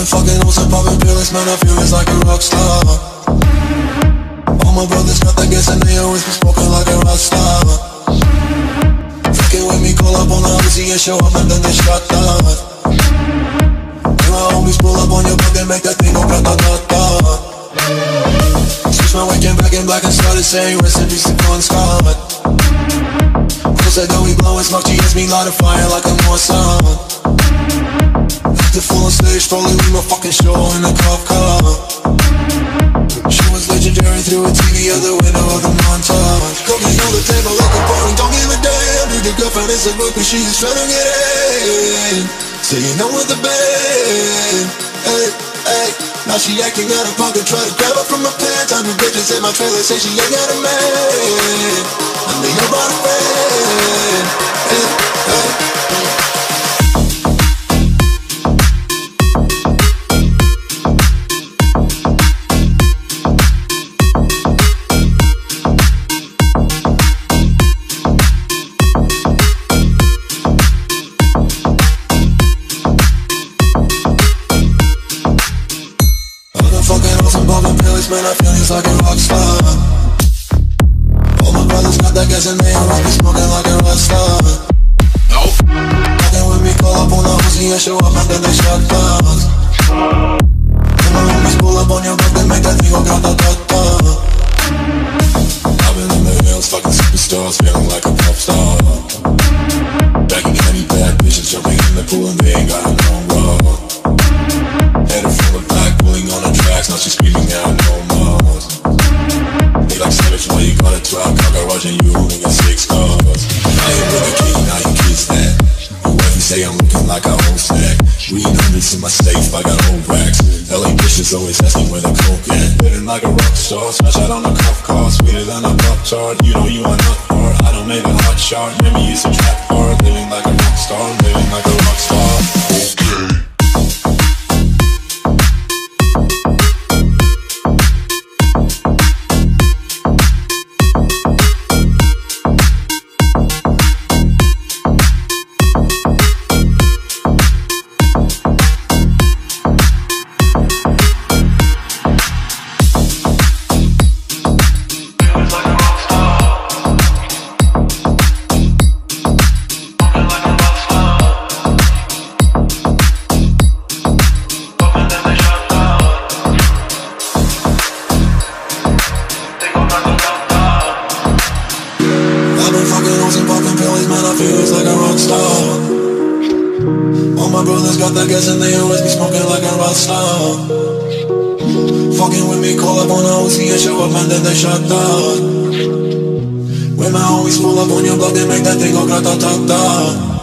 been fucking on some poppin' pills, man, I feel it's like a rock star. All my brothers got that gas and they always be smoking like a rock star. Fucking with me, call up on the Uzi and show up and then they shot down. And my homies pull up on your block and make that thing go grata-ta-ta. Switch my waking back in black and started saying peace to Scott. Close that door, we blowin' smoke, GS me light a fire like a Mossad. The full on stage, probably leave my fucking show in a cop car. She was legendary through a TV out the window of the montage. Cooking on the table like a party, don't give a damn. Dude, the girlfriend is a but she's trying to get in. Saying no with the band. Hey, hey. Now she acting out of pocket, try to grab her from my pants. I'm the bitches in my trailer, say she ain't got a man. I'm the about a. man, I feel just like a rock star. All my brothers got that gas and they always be smoking like a rock star. Nope. Fucking with me, call up on the Uzi and show up and then they shot downs. And my homies pull up on your block, they make that thing go grata-ta-ta. I've been in the hills, fucking superstars, feeling like a pop star. You got a 12 car garage and you only got six cars. I ain't with a key, now you kiss that. Your wife you say I'm looking like a whole stack. Reading hundreds in my safe, I got old racks. LA bitches always asking where the coke at. Living like a rock star, smash out on a cuff car, sweeter than a pop chart. You know you are not hard, I don't make a hot shot. You used to trap hard, living like a rock star, pills, man, I feel just like a rock star. All my brothers got that gas and they always be smoking like a rock star. Fucking with me, call up on the OC and show up and then they shut down. When my homies pull up on your block, they make that thing go grata-ta-ta.